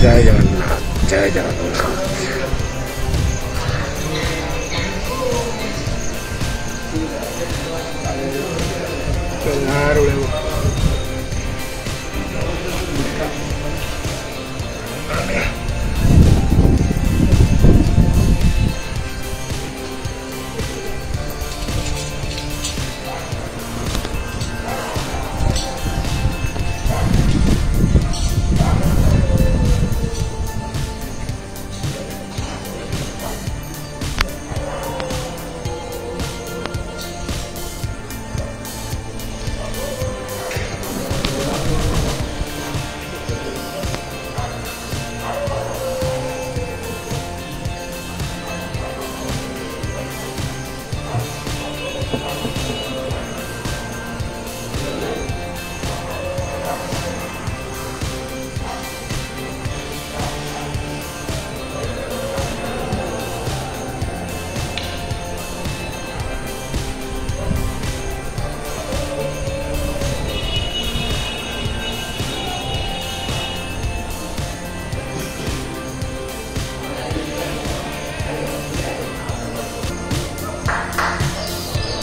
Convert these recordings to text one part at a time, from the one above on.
Jaya Jagannath Jaya Jagannath Jangan lupa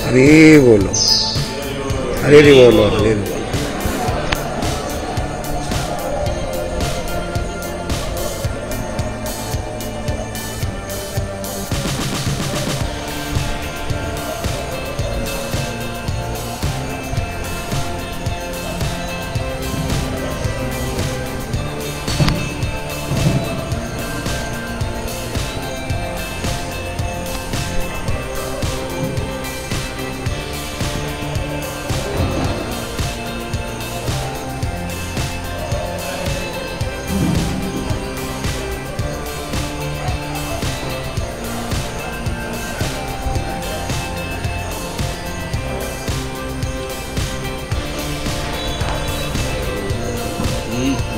हरी बोलो हरी हरी बोलो हरी हरी Mm-hmm.